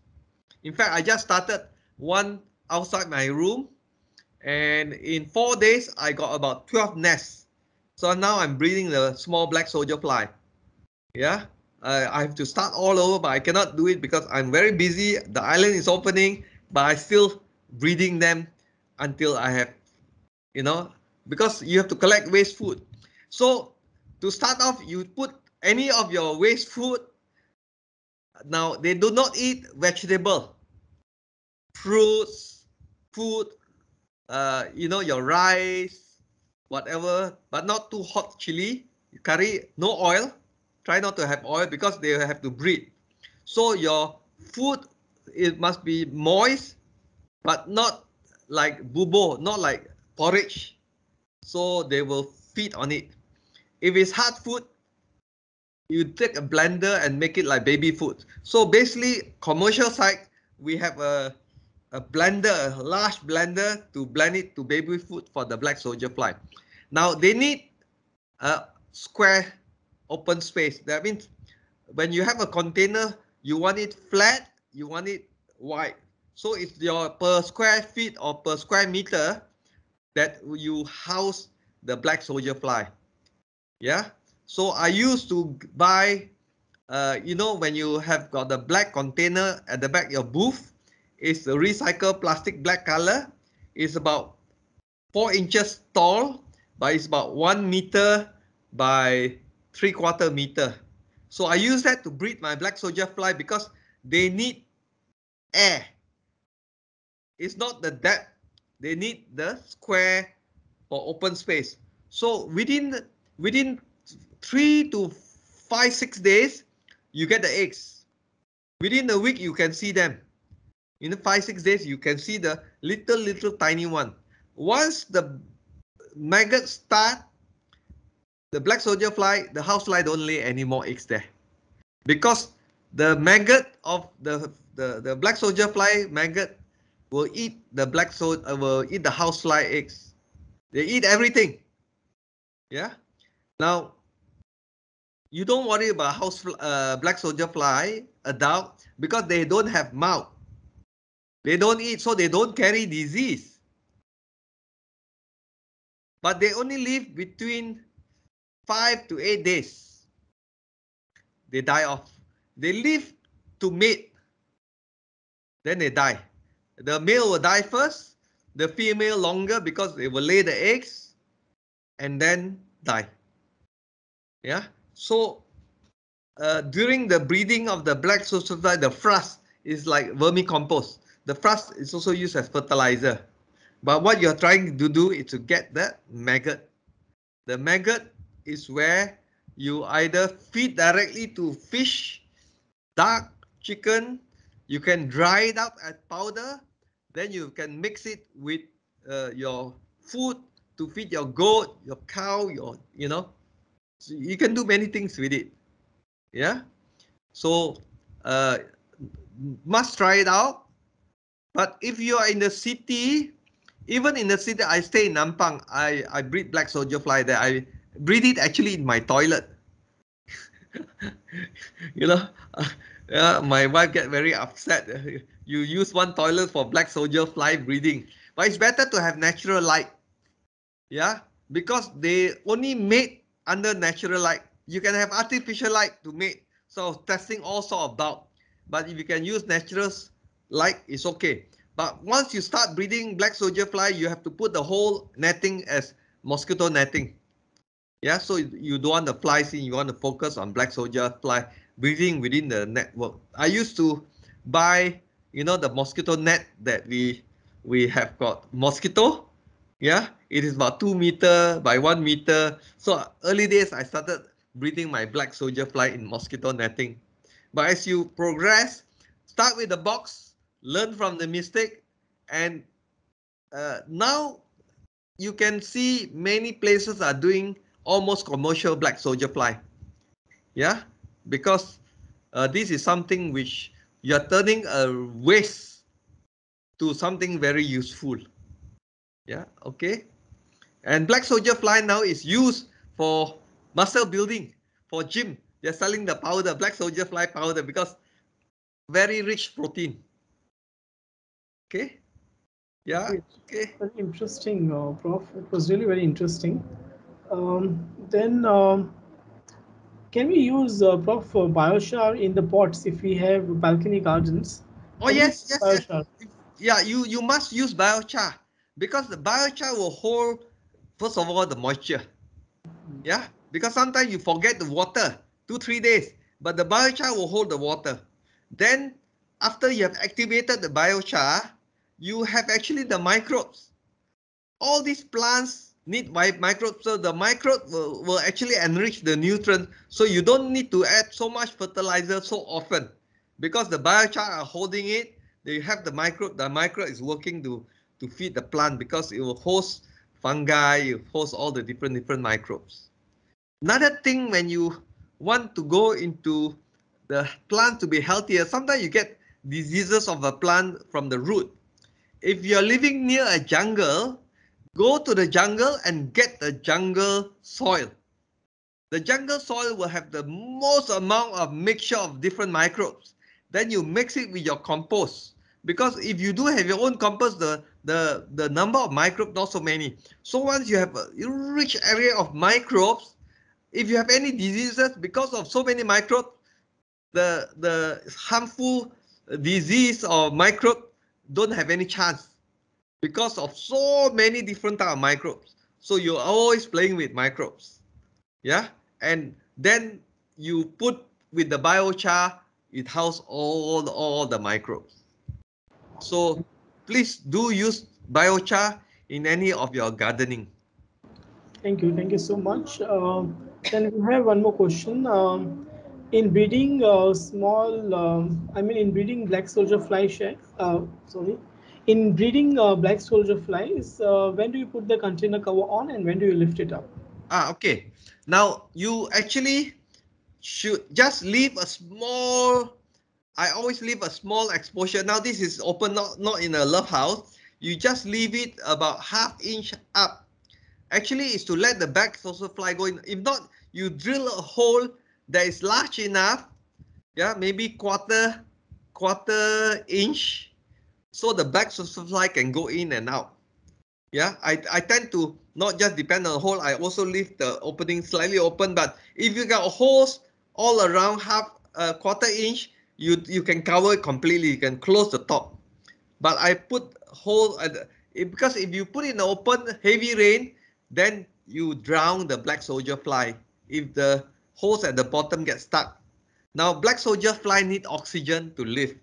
In fact, I just started one outside my room and in four days, I got about 12 nests. So now I'm breeding the small black soldier fly. Yeah, uh, I have to start all over, but I cannot do it because I'm very busy. The island is opening, but I still breeding them until I have, you know, because you have to collect waste food. So to start off, you put any of your waste food. Now they do not eat vegetable, fruits, food, uh, you know, your rice, whatever, but not too hot chili, curry, no oil. Try not to have oil because they have to breed. So your food, it must be moist, but not like bubo, not like porridge. So they will feed on it. If it's hard food, you take a blender and make it like baby food. So basically, commercial side, we have a a blender, a large blender to blend it to baby food for the black soldier fly. Now they need a square open space. That means when you have a container, you want it flat, you want it wide. So it's your per square feet or per square meter that you house the black soldier fly. Yeah. So I used to buy, uh, you know, when you have got the black container at the back of your booth, it's a recycled plastic black color. It's about four inches tall, but it's about one meter by three quarter meter. So I use that to breed my black soldier fly because they need air. It's not the depth. They need the square or open space. So within within three to five, six days, you get the eggs. Within a week, you can see them in the five, six days, you can see the little, little tiny one. Once the maggots start, the black soldier fly, the house fly don't lay any more eggs there. Because the maggot of the, the, the black soldier fly maggot will eat the black soldier, uh, will eat the house fly eggs. They eat everything. Yeah. Now, you don't worry about house uh, black soldier fly adult because they don't have mouth. They don't eat, so they don't carry disease. But they only live between five to eight days. They die off. They live to mate. Then they die. The male will die first, the female longer because they will lay the eggs and then die. Yeah. So uh, during the breeding of the black society, the frass is like vermicompost. The frass is also used as fertilizer. But what you're trying to do is to get that maggot. The maggot is where you either feed directly to fish, duck, chicken. You can dry it up as powder. Then you can mix it with uh, your food to feed your goat, your cow, your, you know. So you can do many things with it. Yeah. So uh, must try it out. But if you are in the city, even in the city, I stay in Ampang. I, I breed black soldier fly there. I breed it actually in my toilet. you know, uh, yeah, my wife get very upset. You use one toilet for black soldier fly breeding. But it's better to have natural light. Yeah, because they only mate under natural light. You can have artificial light to mate. So testing all sort of doubt. But if you can use natural light, it's okay. But once you start breeding black soldier fly, you have to put the whole netting as mosquito netting. Yeah, so you don't want the flies in, you want to focus on black soldier fly breeding within the network. I used to buy, you know, the mosquito net that we we have got mosquito. Yeah, it is about two meter by one meter. So early days, I started breeding my black soldier fly in mosquito netting. But as you progress, start with the box, learn from the mistake and uh, now you can see many places are doing almost commercial black soldier fly yeah because uh, this is something which you're turning a waste to something very useful. Yeah, okay. And black soldier fly now is used for muscle building, for gym. They're selling the powder, black soldier fly powder, because very rich protein. Okay. Yeah. Okay. Very interesting, uh, Prof. It was really very interesting. Um, then, um, can we use uh, Prof for biochar in the pots if we have balcony gardens? Oh yes, yes, yes. Yeah, you you must use biochar because the biochar will hold first of all the moisture. Yeah, because sometimes you forget the water two three days, but the biochar will hold the water. Then after you have activated the biochar, you have actually the microbes. All these plants need microbes, so the microbe will, will actually enrich the nutrient. So you don't need to add so much fertilizer so often because the biochar are holding it. They have the microbe. The microbe is working to to feed the plant because it will host fungi, will host all the different different microbes. Another thing when you want to go into the plant to be healthier, sometimes you get diseases of a plant from the root. If you're living near a jungle, go to the jungle and get the jungle soil. The jungle soil will have the most amount of mixture of different microbes. Then you mix it with your compost. Because if you do have your own compost, the, the, the number of microbes not so many. So once you have a rich area of microbes, if you have any diseases because of so many microbes, the, the harmful disease or microbe don't have any chance because of so many different type of microbes. So you're always playing with microbes. Yeah. And then you put with the biochar, it house all, all the microbes. So please do use biochar in any of your gardening. Thank you. Thank you so much. Uh, then we have one more question. Um, in breeding uh, small, um, I mean, in breeding black soldier fly shack, uh, sorry, in breeding uh, black soldier flies, uh, when do you put the container cover on and when do you lift it up? Ah, okay. Now you actually should just leave a small, I always leave a small exposure. Now this is open, not, not in a love house. You just leave it about half inch up. Actually, is to let the black soldier fly go in. If not, you drill a hole that is large enough, yeah, maybe quarter, quarter inch, so the black fly can go in and out. Yeah, I, I tend to not just depend on the hole, I also leave the opening slightly open, but if you got holes all around half a uh, quarter inch, you, you can cover it completely, you can close the top. But I put hole, at uh, the, because if you put it in the open, heavy rain, then you drown the black soldier fly. If the holes at the bottom get stuck. Now, black soldier fly need oxygen to live.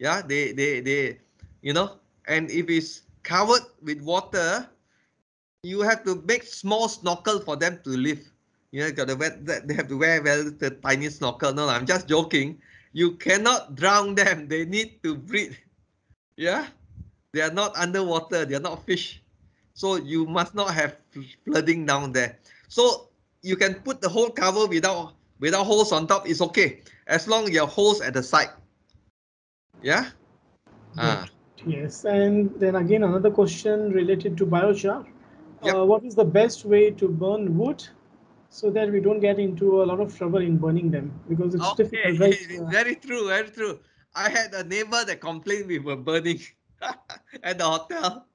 Yeah, they, they, they, you know, and if it's covered with water, you have to make small snorkel for them to live. You know, got to wear, they have to wear very tiny snorkel. No, I'm just joking. You cannot drown them. They need to breathe. Yeah, they are not underwater. They are not fish. So you must not have flooding down there. So you can put the whole cover without without holes on top. It's okay as long as you have holes at the side. Yeah. Ah. Yes, and then again another question related to biochar. Yep. Uh, what is the best way to burn wood so that we don't get into a lot of trouble in burning them because it's okay. difficult. Right? very true, very true. I had a neighbor that complained we were burning at the hotel.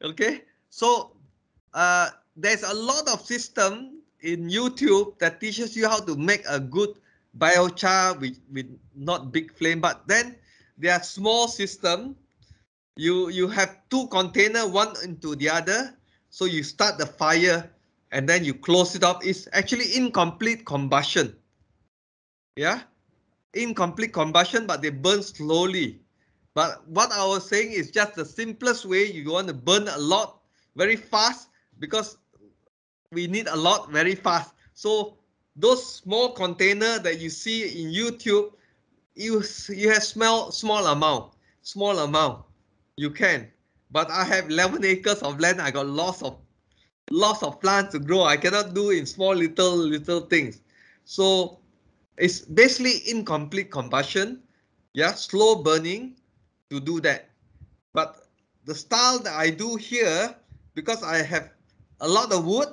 Okay, so uh, there's a lot of system in YouTube that teaches you how to make a good biochar with, with not big flame, but then there are small system. You you have two container, one into the other. So you start the fire and then you close it up. It's actually incomplete combustion. Yeah, incomplete combustion, but they burn slowly. But what I was saying is just the simplest way you want to burn a lot very fast because we need a lot very fast. So those small container that you see in YouTube, you you have small small amount, small amount. You can, but I have 11 acres of land. I got lots of lots of plants to grow. I cannot do in small little little things. So it's basically incomplete combustion. Yeah, slow burning to do that. But the style that I do here, because I have a lot of wood,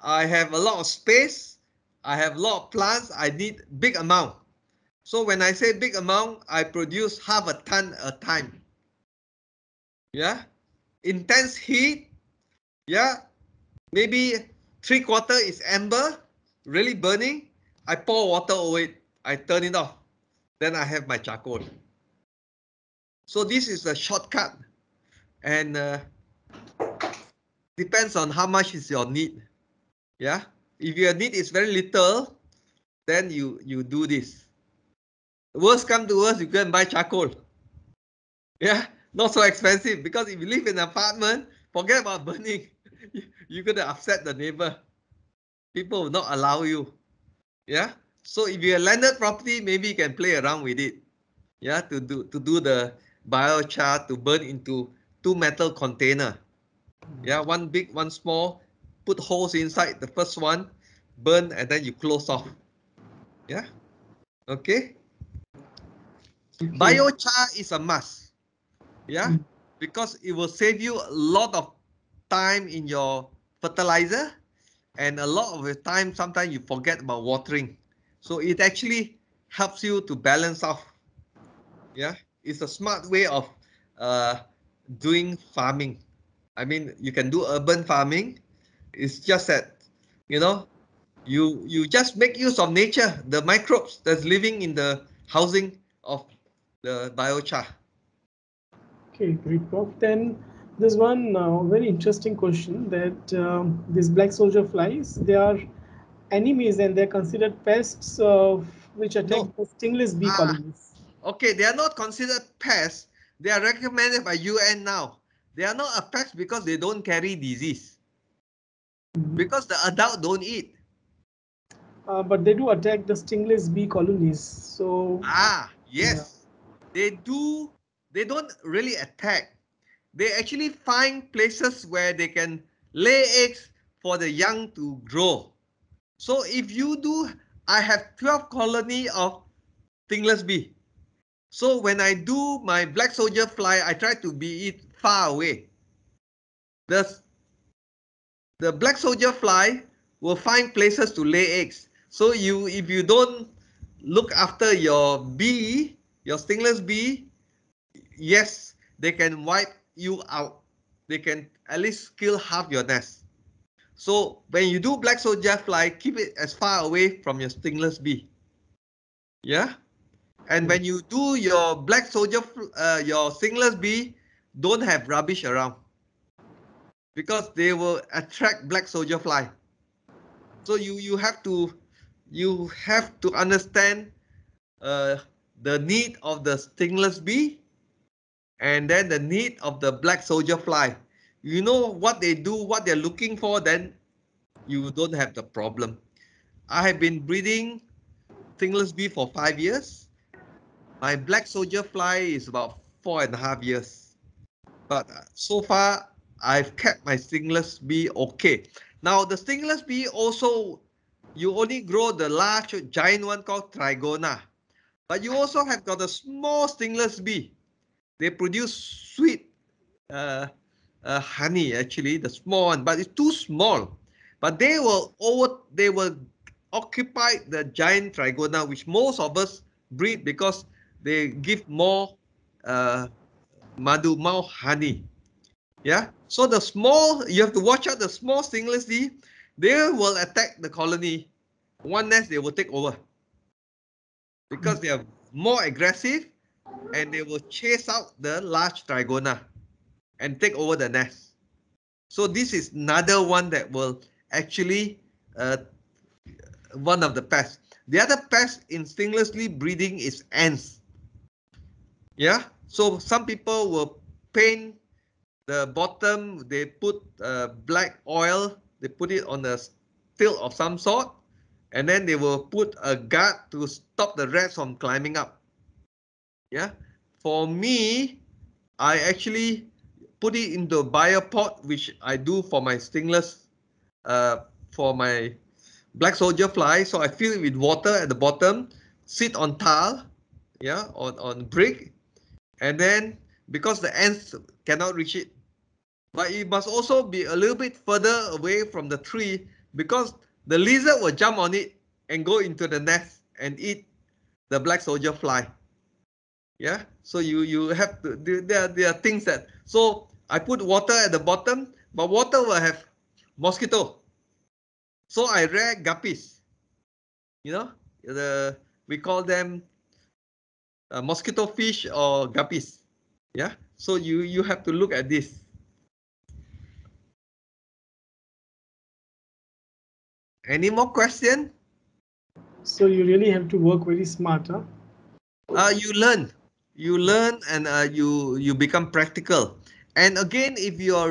I have a lot of space, I have a lot of plants, I need big amount. So when I say big amount, I produce half a ton a time. Yeah, intense heat. Yeah, maybe three quarter is amber, really burning. I pour water over it. I turn it off. Then I have my charcoal. So this is a shortcut and uh, depends on how much is your need. Yeah, if your need is very little, then you you do this. Worst come to worst, you and buy charcoal. Yeah, not so expensive because if you live in an apartment, forget about burning. You're gonna upset the neighbor. People will not allow you. Yeah. So if you're a landed property, maybe you can play around with it. Yeah, to do to do the biochar to burn into two metal container. Yeah, one big, one small. Put holes inside the first one, burn, and then you close off. Yeah. Okay. Biochar is a must. Yeah, Mm. Because it will save you a lot of time in your fertilizer and a lot of the time sometimes you forget about watering. So it actually helps you to balance off. Yeah, it's a smart way of uh, doing farming. I mean, you can do urban farming. It's just that, you know, you you just make use of nature, the microbes that's living in the housing of the biochar. Okay, great, talk. Then there's one uh, very interesting question that um, these black soldier flies, they are enemies and they're considered pests of which attack No. the stingless bee Ah. colonies. Okay, they are not considered pests. They are recommended by UN now. They are not a pest because they don't carry disease. Mhm. Because the adult don't eat. Uh, but they do attack the stingless bee colonies. So Ah, yes. They do. They don't really attack. They actually find places where they can lay eggs for the young to grow. So if you do, I have 12 colony of stingless bee. So when I do my black soldier fly, I try to be it far away. The, the black soldier fly will find places to lay eggs. So you if you don't look after your bee, your stingless bee, yes, they can wipe you out. They can at least kill half your nest. So when you do black soldier fly, keep it as far away from your stingless bee. Yeah. And when you do your black soldier, uh, your stingless bee, don't have rubbish around because they will attract black soldier fly. So you you have to you have to understand uh, the need of the stingless bee and then the need of the black soldier fly. You know what they do, what they're looking for, then you don't have the problem. I have been breeding stingless bee for five years. My black soldier fly is about four and a half years. But uh, so far, I've kept my stingless bee okay. Now, the stingless bee also, you only grow the large giant one called Trigona. But you also have got a small stingless bee. They produce sweet uh, uh, honey, actually, the small one, but it's too small. But they will over, they will occupy the giant Trigona, which most of us breed because they give more uh, madu, more honey. Yeah. So the small, you have to watch out the small stingless bee. They will attack the colony. One nest they will take over because they are more aggressive and they will chase out the large trigona and take over the nest. So this is another one that will actually uh, one of the pests. The other pest in stingless bee breeding is ants. Yeah. So some people will paint the bottom. They put uh, black oil. They put it on a stilt of some sort, and then they will put a guard to stop the rats from climbing up. Yeah. For me, I actually put it into a biopod, which I do for my stingless, uh, for my black soldier fly. So I fill it with water at the bottom, sit on tile, yeah, on, on brick, and then because the ants cannot reach it. But it must also be a little bit further away from the tree because the lizard will jump on it and go into the nest and eat the black soldier fly. Yeah, so you you have to there there are things that so I put water at the bottom, but water will have mosquito. So I rear guppies. You know, the we call them uh, mosquito fish or guppies. Yeah, so you you have to look at this. Any more question? So you really have to work very smart, huh? Uh, you learn, you learn, and uh, you you become practical. And again, if you are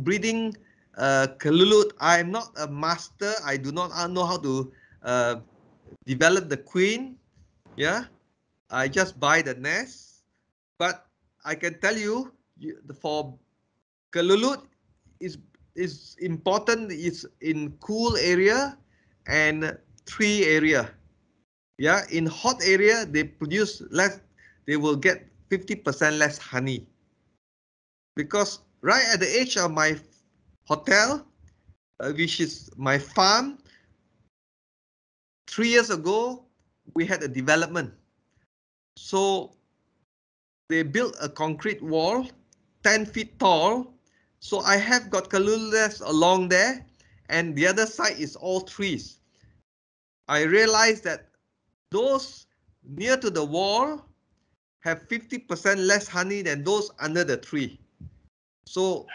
breeding uh, kelulut, I'm not a master. I do not know how to uh, develop the queen. Yeah, I just buy the nest. But I can tell you, for kelulut is is important. it's in cool area and tree area. Yeah, in hot area, they produce less, they will get 50% less honey. Because right at the edge of my hotel, uh, which is my farm, three years ago, we had a development. So they built a concrete wall, 10 feet tall. So I have got calulas along there, and the other side is all trees. I realized that those near to the wall have 50% less honey than those under the tree. So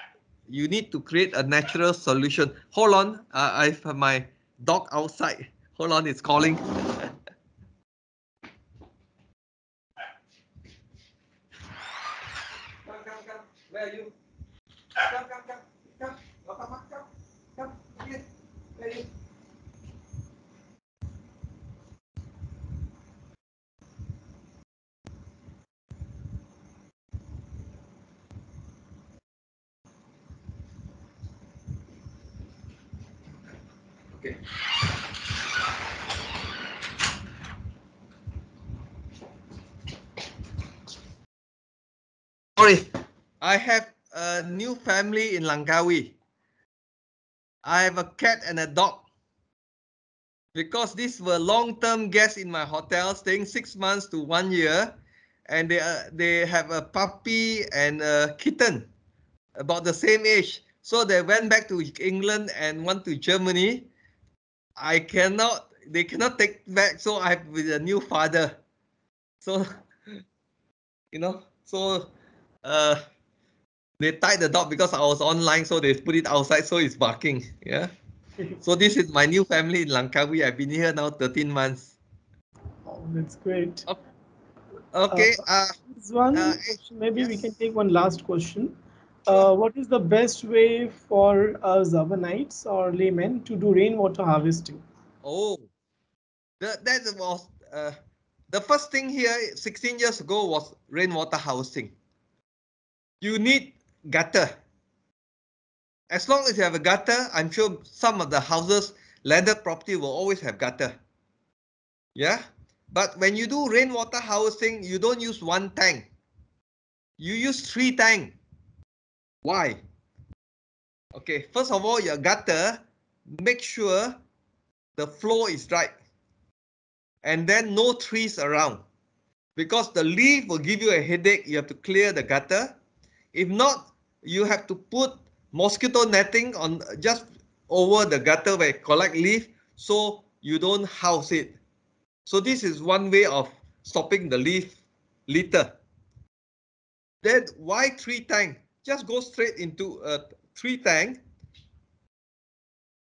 you need to create a natural solution. Hold on, uh, I have my dog outside. Hold on, it's calling. come, come, come. Where are you? Come, come, come, come. Come, come, come, come. Here. Where are you? Okay. Sorry, I have a new family in Langkawi. I have a cat and a dog. Because these were long-term guests in my hotel, staying six months to one year, and they uh, they have a puppy and a kitten, about the same age. So they went back to England and went to Germany I cannot, they cannot take back. So I have a new father. So, you know, so uh, they tied the dog because I was online. So they put it outside. So it's barking. Yeah. so this is my new family in Langkawi. I've been here now 13 months. Oh, that's great. Okay. Uh, uh, one uh, maybe yes. we can take one last question. Uh, what is the best way for us Zavanites or laymen to do rainwater harvesting? Oh, the, that was uh, the first thing here 16 years ago was rainwater harvesting. You need gutter. As long as you have a gutter, I'm sure some of the houses, landed property will always have gutter. Yeah, but when you do rainwater housing, you don't use one tank. You use three tanks why? Okay, first of all, your gutter, make sure the flow is right. And then no trees around. Because the leaf will give you a headache, you have to clear the gutter. If not, you have to put mosquito netting on just over the gutter where collect leaf so you don't house it. So this is one way of stopping the leaf litter. Then why tree tank? just go straight into a three tank.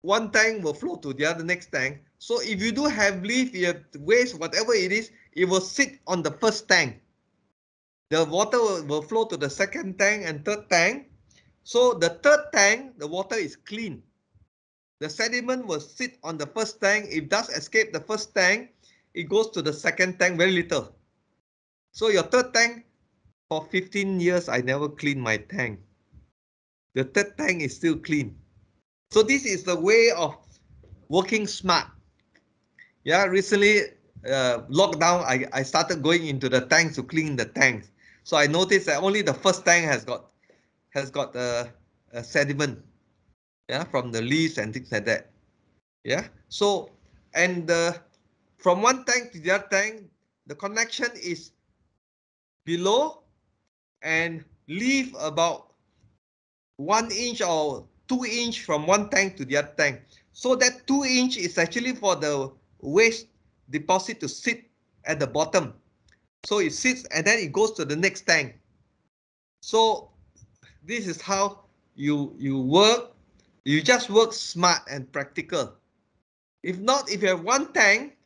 One tank will flow to the other next tank. So if you do have leaf, you have waste, whatever it is, it will sit on the first tank. The water will, will flow to the second tank and third tank. So the third tank, the water is clean. The sediment will sit on the first tank. If does escape the first tank, it goes to the second tank very little. So your third tank for 15 years, I never clean my tank. The third tank is still clean. So this is the way of working smart. Yeah, recently, uh, lockdown, I, I started going into the tanks to clean the tanks. So I noticed that only the first tank has got has got a, a sediment, yeah, from the leaves and things like that. Yeah. So and the from one tank to the other tank, the connection is below and leave about one inch or two inch from one tank to the other tank. So that two inch is actually for the waste deposit to sit at the bottom. So it sits and then it goes to the next tank. So this is how you you work. You just work smart and practical. If not, if you have one tank,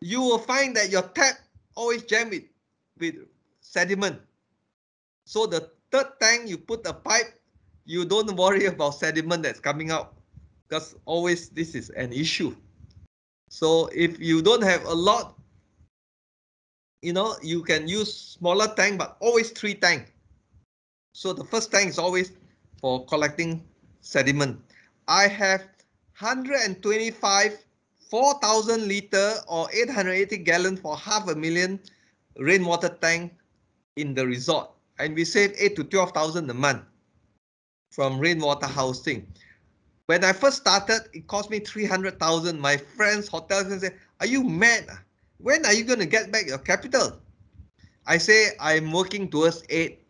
you will find that your tap always jam with, with sediment. So the third tank, you put a pipe, you don't worry about sediment that's coming out because always this is an issue. So if you don't have a lot you know, you can use smaller tank, but always three tank. So the first tank is always for collecting sediment. I have 125 4,000 liter or 880 gallon for half a million rainwater tank in the resort. And we save 8 to 12,000 a month from rainwater housing. When I first started, it cost me 300,000. My friends, hotels, and say, are you mad? When are you going to get back your capital? I say I'm working towards eight,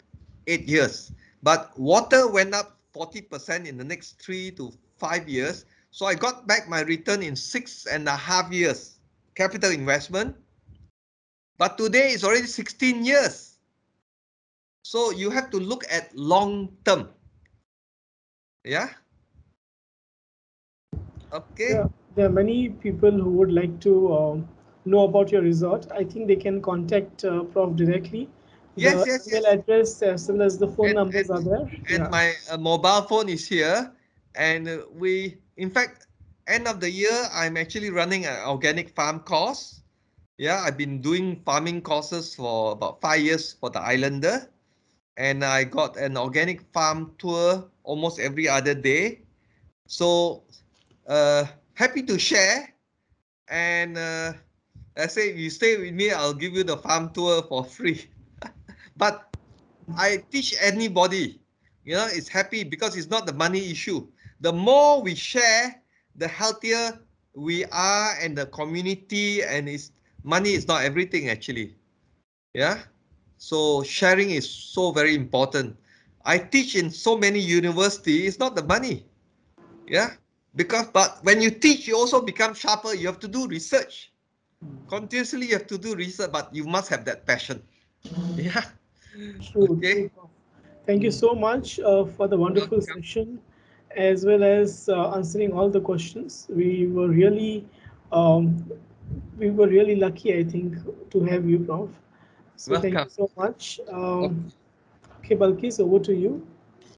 eight years, but water went up 40% in the next three to five years. So I got back my return in six and a half years, capital investment. But today it's already 16 years. So you have to look at long term. Yeah. Okay. Yeah, there are many people who would like to um, know about your resort, I think they can contact uh, Prof directly. Yes, the yes, email yes. address as well as the phone and, numbers and, are there. And yeah. my uh, mobile phone is here. And uh, we, in fact, end of the year, I'm actually running an organic farm course. Yeah, I've been doing farming courses for about five years for the Islander. And I got an organic farm tour almost every other day. So uh, happy to share. And uh, I say, you stay with me, I'll give you the farm tour for free. but I teach anybody, you know, it's happy because it's not the money issue. The more we share, the healthier we are and the community and it's money is not everything actually. Yeah. So sharing is so very important. I teach in so many universities, it's not the money. Yeah. Because but when you teach, you also become sharper. You have to do research continuously you have to do research, but you must have that passion. Yeah. True, okay. Thank you so much uh, for the wonderful Welcome. session, as well as uh, answering all the questions. We were really, um, we were really lucky, I think, to have you, Prof. So Welcome. thank you so much. Um, okay, Balkis, over to you.